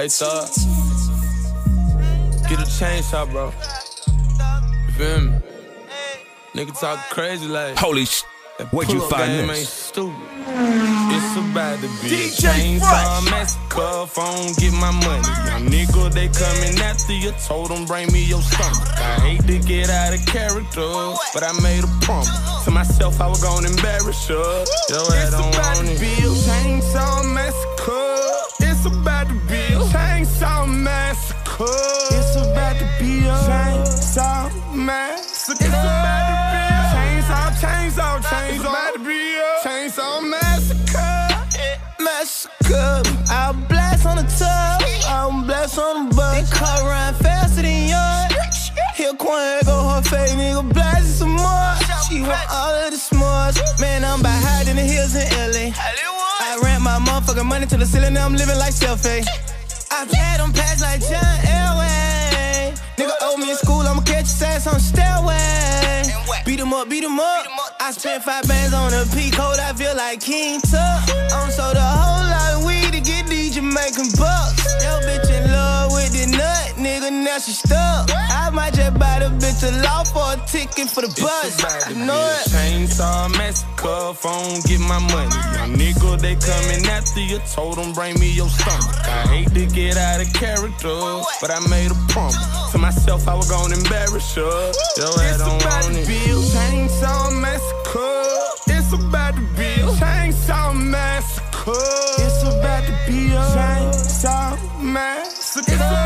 Hey, thug. Get a chainsaw, bro. You feel me? Nigga talk crazy like. Holy sh! Where'd you find game this? ain't stupid. It's about to be a DJ chainsaw Fresh. massacre. Phone, get my money. Young nigga, they coming after you. Told them bring me your stomach. I hate to get out of character, but I made a promise to myself I was gonna embarrass you. Yo, I It's don't about It's about to be a chainsaw massacre. It's about to be a chainsaw, chainsaw, chainsaw. It's about to be a chainsaw massacre. Massacre. I'll blast on the tub. I'll blast on the bus. They car run faster than yours. Here, Quan go her fake nigga blast it some more. She want all of the s'mores. Man, I'm by hiding the hills in LA. I ran my motherfucking money to the ceiling, now I'm living like selfie. I play them pads like ass on stairway. Beat him up, beat him up. I spent five bands on a P code, I feel like King Tut. I'm sold a whole lot of weed to get these Jamaican bucks. She stuck. I might just buy the bitch a law for a ticket for the bus. It's about to I know it. chainsaw massacre. Phone, get my money. Young nigga, they coming after you. Told them bring me your stomach. I hate to get out of character, but I made a promise to myself I was gonna embarrass you. Yo, I It's don't about want to it. be a chainsaw massacre. It's about to be a chainsaw massacre. It's about to be a chainsaw massacre.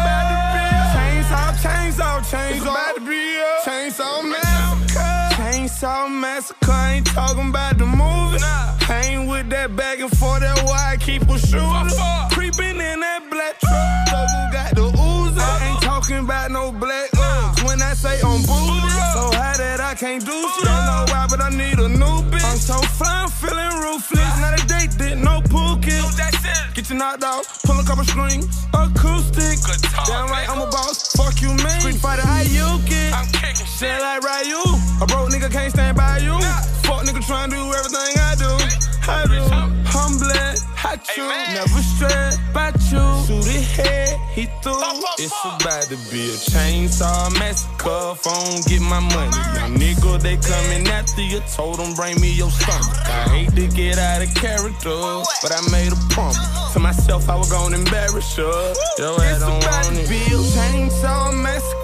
Chainsaw, chainsaw. It's about to be a chainsaw massacre. Chainsaw massacre. I ain't talking about the movie. I ain't with that back and forth. That's why I keep a shooter. Creeping in that black truck. Logo got the ooze. I uh-huh. ain't talking about no black Uggs. When I say I'm booty, so high that I can't do shit. Don't know why, but I need a new bitch. I'm so fly, I'm feeling ruthless. Not a date, did no pool kit. Get you knocked out, pull a couple strings, acoustic. Damn you, man. Street fighter, how you get? I'm kicking shit like Ryu. A broke nigga can't stand by you. Fuck nigga trying to do everything I do. I do. I'm bled, hot you. Never stressed about you. Shoot it head, he. It's about to be a chainsaw massacre. Phone, get my money. Young nigga, they coming after you. Told them bring me your stomach. I hate to get out of character, but I made a promise to myself I was gonna embarrass you. Yo, I It's about want to it. be a chainsaw massacre.